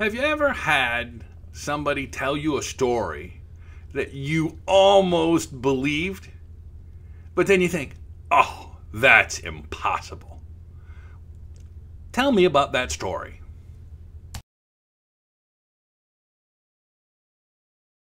Have you ever had somebody tell you a story that you almost believed, but then you think, oh, that's impossible? Tell me about that story.